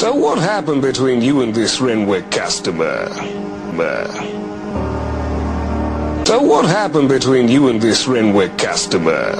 So what happened between you and this Renwick customer? So what happened between you and this Renwick customer?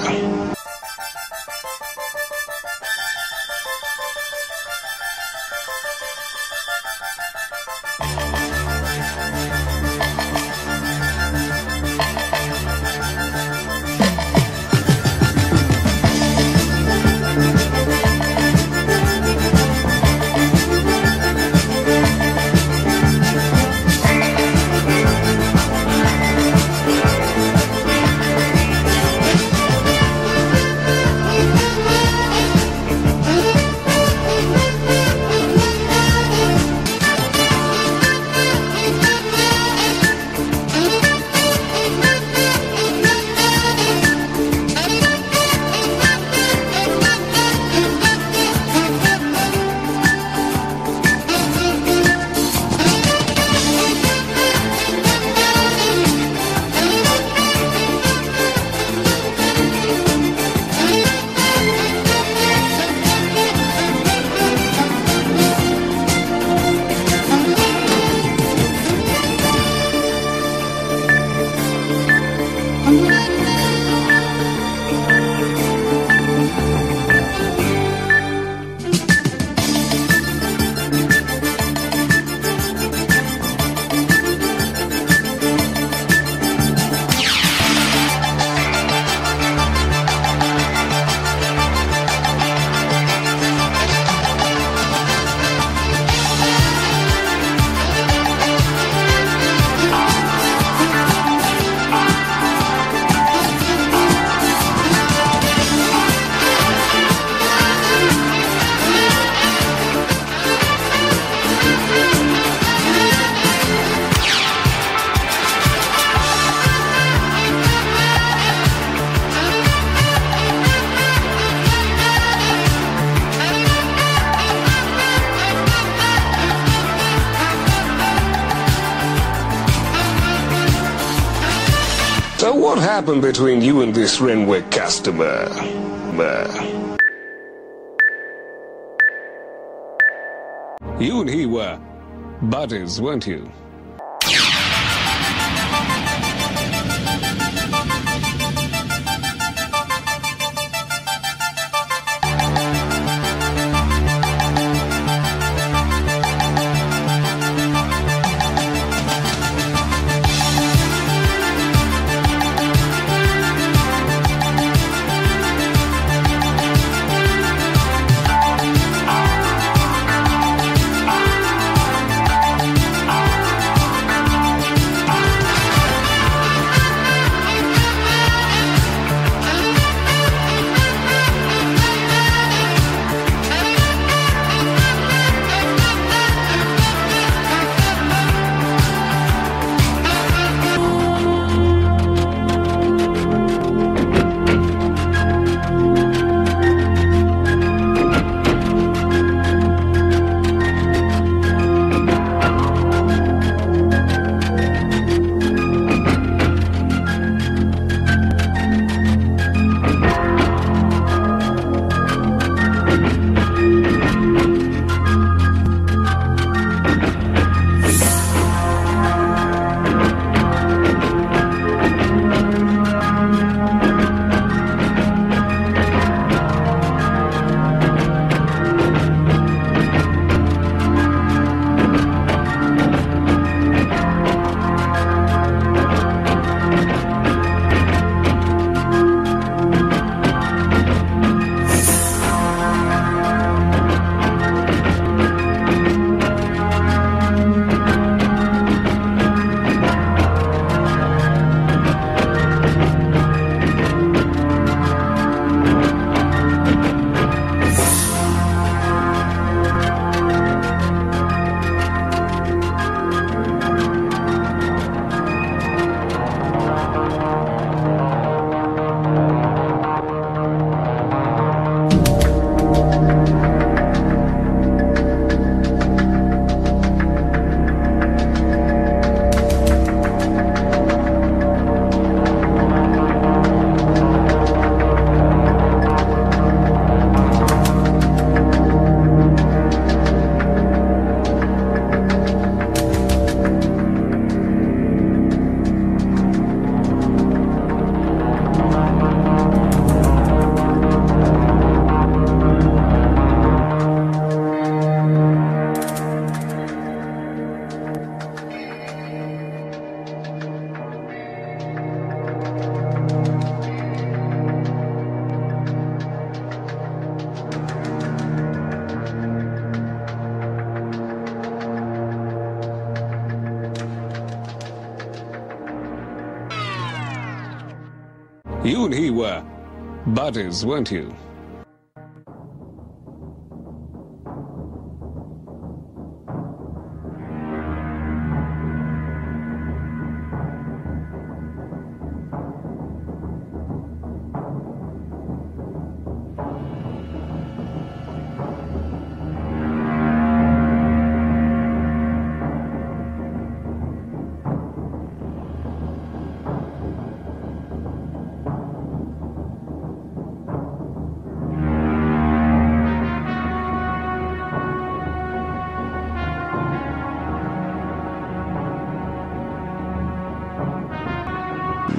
So what happened between you and this Renwick customer? Uh, You and he were buddies, weren't you? You and he were buddies, weren't you?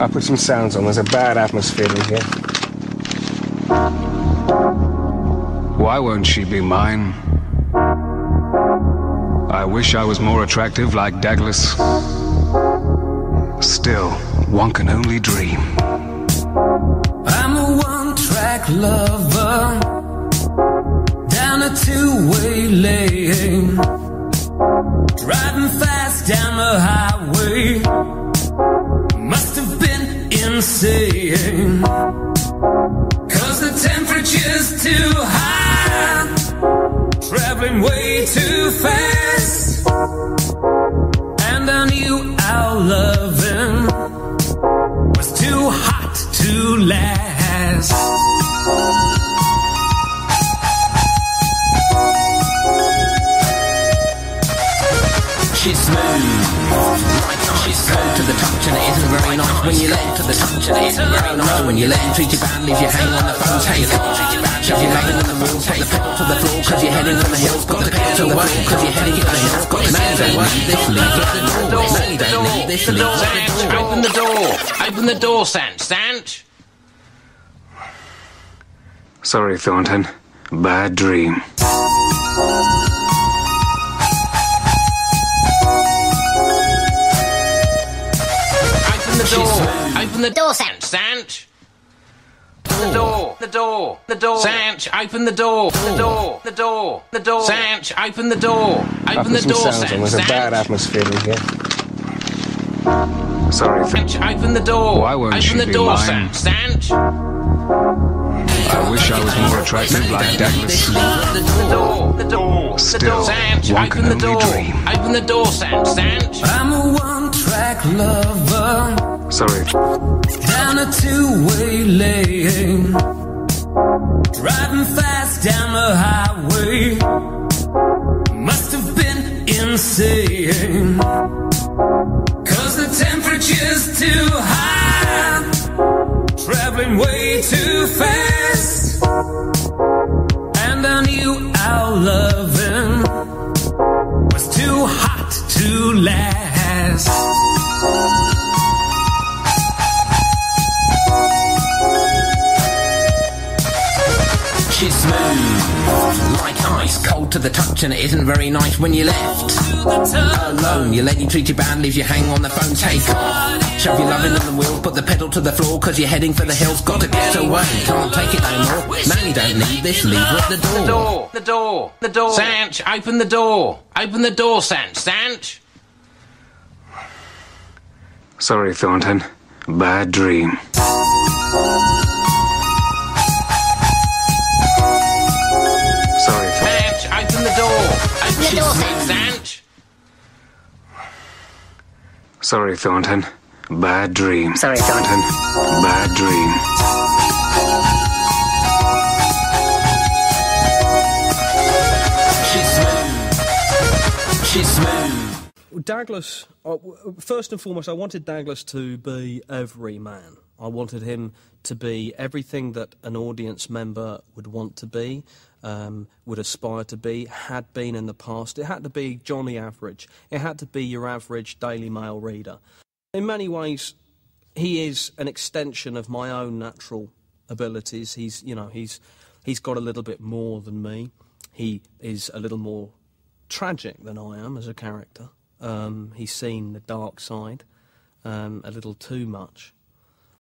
I'll put some sounds on. There's a bad atmosphere in here. Why won't she be mine? I wish I was more attractive like Dagless. Still, one can only dream. I'm a one track lover down a two way lane. Driving fast down the highway must have been insane. Cause the temperature's too high, traveling way too fast. And I knew our loving was too hot to last. She's smooth, she's cold to the touch, and it isn't very nice when you let to the touch, and it isn't very nice when you let him treat you bad, leave you hanging on the phone, take it. Shove your loving in the wheels, put the pedal to the floor, cause you're heading for the hills, got the pedal to the wall, cause you're heading for the hills, got the man don't need this, leave at the door, no, you don't need this, leave at the door. Open the door. Open the door, Sant. Sant. Sorry, Thornton. Bad dream. Open the door, Sant. Sant. The door. The door. The door. Sant. Open the door. The door. The door. The door. Sant. Open the door. Open the door, sounds on. Sant. There's a bad atmosphere in here. Sorry, Thornton. Sant. Open the door. Why won't Open she the be door, mine? Sant. Sant. I wish I was more attractive like Dagless. The door. The door. The Still, door. Sant. one Open the door. dream. Open the door, Sant. Sant. I'm a one track lover Sorry. down a two way lane. Driving fast down the highway must have been insane. Cause the temperature's too high, traveling way too fast. And I knew our loving and it isn't very nice when you left. Alone, your lady treats you bad, leaves you hang on the phone, take off. Shove your loving on the wheel, put the pedal to the floor, cause you're heading for the hills, got to get away. Can't take it no more. Man, you don't need this, leave her at the The door. door. The door. The door. Sant. Open the door. Open the door, Sant. Sant. Sorry, Thornton. Bad dream. Sorry, Thornton. Bad dream. Sorry, Thornton. Bad dream. She's smooth. She's smooth. Dagless, uh, first and foremost, I wanted Dagless to be every man. I wanted him to be everything that an audience member would want to be, um, would aspire to be, had been in the past. It had to be Johnny Average. It had to be your average Daily Mail reader. In many ways, he is an extension of my own natural abilities. He's, you know, he's, he's got a little bit more than me. He is a little more tragic than I am as a character. Um, he's seen the dark side um, a little too much.